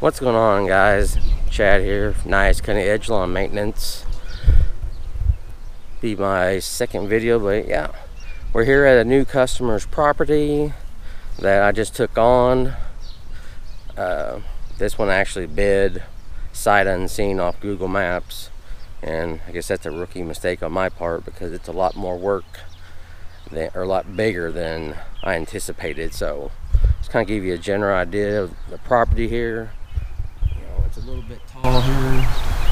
What's going on guys? Chad here, Nice Cutting Edge Lawn Maintenance. Be my second video, but yeah. We're here at a new customer's property that I just took on. Uh, this one actually bid sight unseen off Google Maps. And I guess that's a rookie mistake on my part because it's a lot more work than, or a lot bigger than I anticipated. So just kind of give you a general idea of the property here. It's a little bit tall here.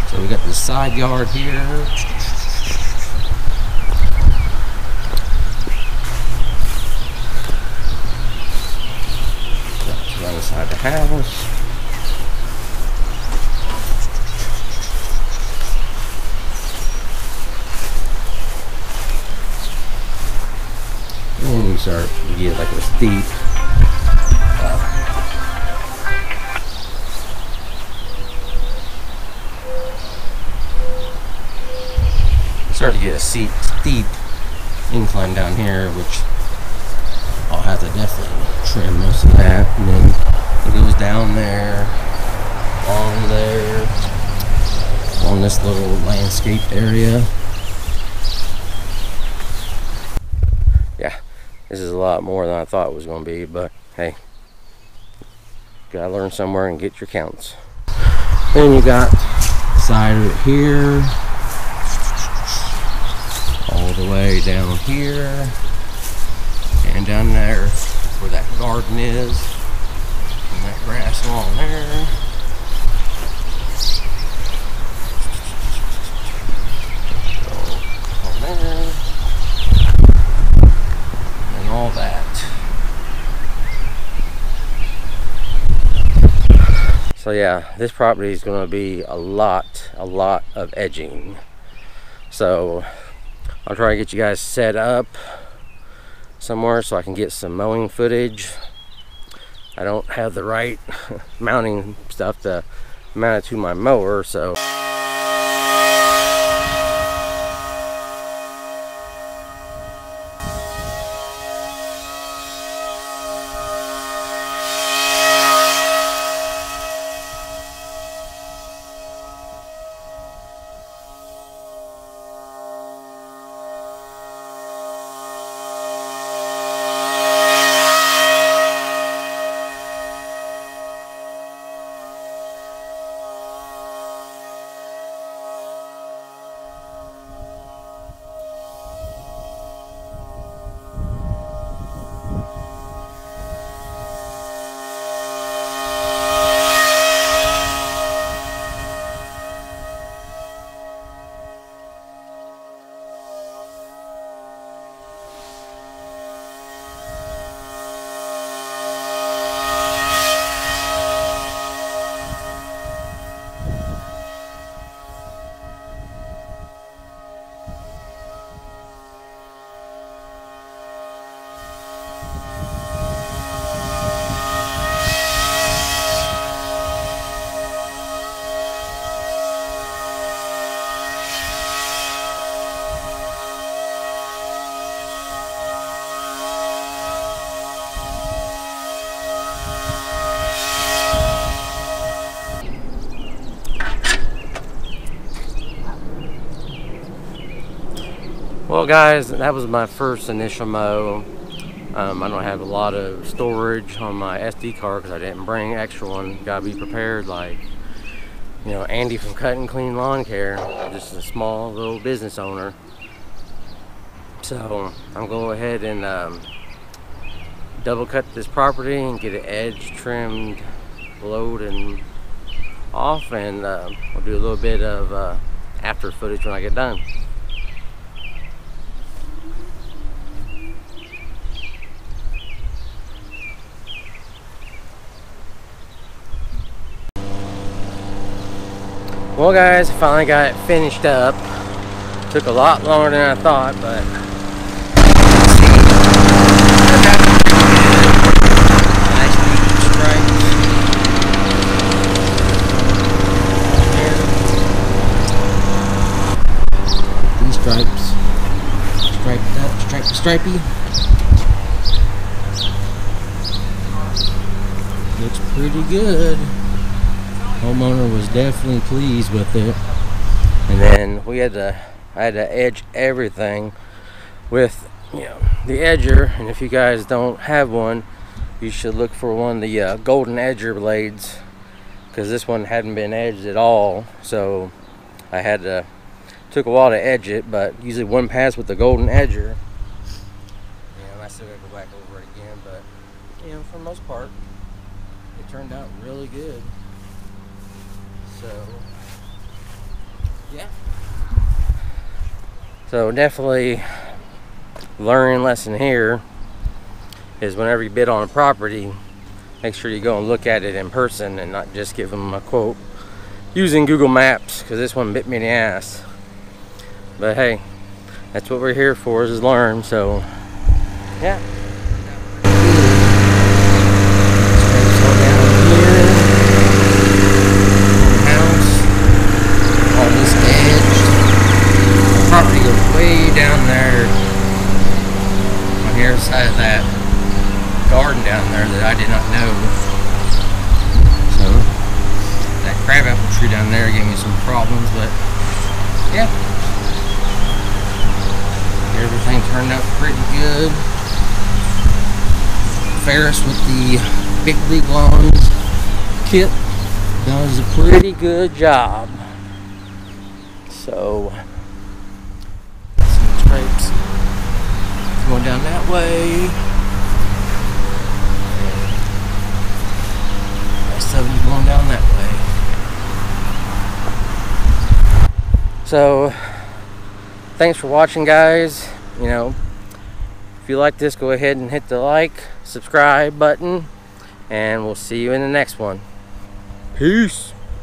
So we got the side yard here. That's right inside the house. And you start, you get like a steep steep, steep incline down here, which I'll have to definitely trim most of that. And then it goes down there, on there, on this little landscape area. Yeah, this is a lot more than I thought it was going to be, but hey, gotta learn somewhere and get your counts. Then you got side of it here, all the way down here, and down there where that garden is, and that grass along there. So, there, and all that. So yeah, this property is going to be a lot, a lot of edging. So I'll try to get you guys set up somewhere so I can get some mowing footage. I don't have the right mounting stuff to mount it to my mower, so. Well guys, that was my first initial mow. Um, I don't have a lot of storage on my SD card because I didn't bring extra one. Gotta be prepared like, you know, Andy from Cut and Clean Lawn Care. Just a small little business owner. So I'm going to go ahead and um, double cut this property and get it edge trimmed, blowed and off and uh, I'll do a little bit of uh, after footage when I get done. Well guys, finally got it finished up. Took a lot longer than I thought, but nice stripes. Stripey. Looks pretty good. Homeowner was definitely pleased with it. And then we had to, I had to edge everything with, you know, the edger. And if you guys don't have one, you should look for one of the uh, golden edger blades because this one hadn't been edged at all. So I had to, took a while to edge it, but usually one pass with the golden edger. Yeah, I still gotta go back over it again, but you know, for the most part, it turned out really good. So, yeah. So definitely learning lesson here is whenever you bid on a property, make sure you go and look at it in person and not just give them a quote using Google Maps because this one bit me in the ass. But hey, that's what we're here for is learn. So yeah. Property goes way down there side of that garden down there that I did not know. So that crabapple tree down there gave me some problems, but yeah. Everything turned out pretty good. Ferris with the Big League Lawns kit does a pretty good job. So going down that way. Seven's going down that way. So, thanks for watching, guys. You know, if you like this, go ahead and hit the like, subscribe button, and we'll see you in the next one. Peace.